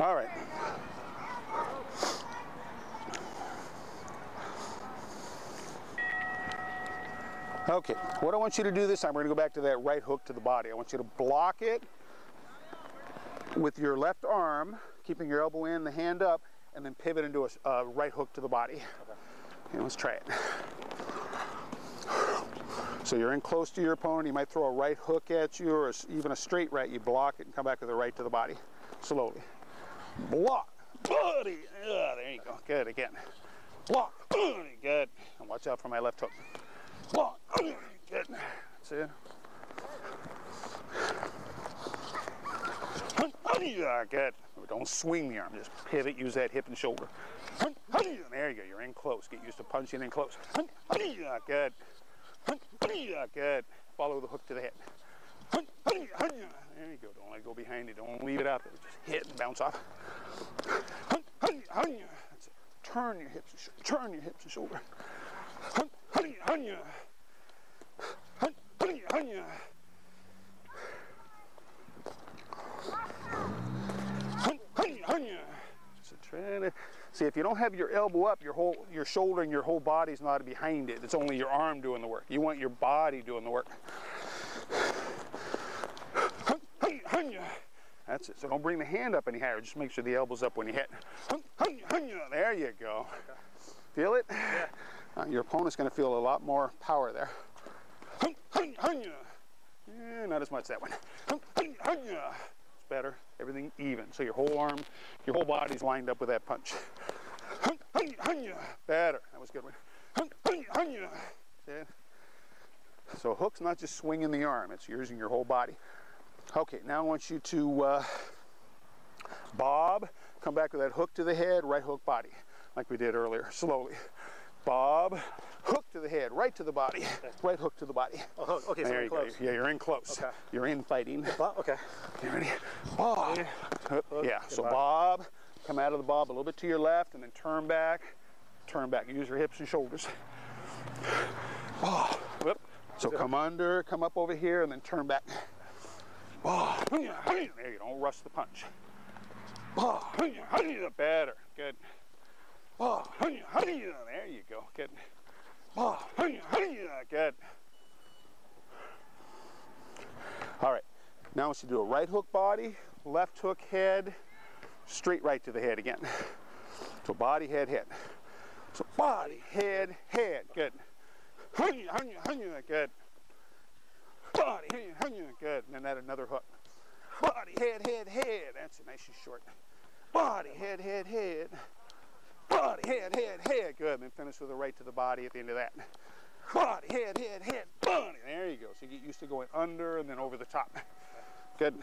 All right. Okay, what I want you to do this time, we're gonna go back to that right hook to the body. I want you to block it with your left arm, keeping your elbow in, the hand up, and then pivot into a uh, right hook to the body. Okay. let's try it. So you're in close to your opponent. He might throw a right hook at you or even a straight right. You block it and come back with a right to the body. Slowly. Block. Buddy. Yeah, there you go. Good. Again. Block. Good. And watch out for my left hook. Block. Good. That's it. Yeah, good. Don't swing the arm. Just pivot. Use that hip and shoulder. There you go. You're in close. Get used to punching in close. Good. Good. Follow the hook to the head. There you go. Don't let go behind it. Don't leave it out there. Just hit and bounce off. Turn your hips. Turn your hips and shoulder. See, if you don't have your elbow up, your whole your shoulder and your whole body's not behind it. It's only your arm doing the work. You want your body doing the work. That's it. So don't bring the hand up any higher. Just make sure the elbow's up when you hit. There you go. Feel it? Yeah. Uh, your opponent's going to feel a lot more power there. Yeah, not as much that one It's better, everything even. So your whole arm, your whole body's lined up with that punch. Better. That was a good one. So hook's not just swinging the arm, it's using your whole body. Okay, now I want you to uh, bob, come back with that hook to the head, right hook body, like we did earlier, slowly. Bob, hook to the head, right to the body, right hook to the body. Oh, okay, so there you close. go. Yeah, you're in close. Okay. You're in fighting. Okay. You ready? Bob. Hook, yeah, so bob. bob, come out of the bob a little bit to your left and then turn back, turn back. Use your hips and shoulders. Bob. Whoop. So come under, come up over here and then turn back. There you don't rush the punch. Better. Good. There you go. Good. Good. All right. Now once you do a right hook body, left hook head, straight right to the head again. So body, head, head. So body, head, head. Good. Good. Body, good. And then add another hook. Body, head, head, head. That's it, nice and short. Body, head, head, head. Body, head, head, head. Good. And then finish with a right to the body at the end of that. Body, head, head, head. Body. There you go. So you get used to going under and then over the top. Good.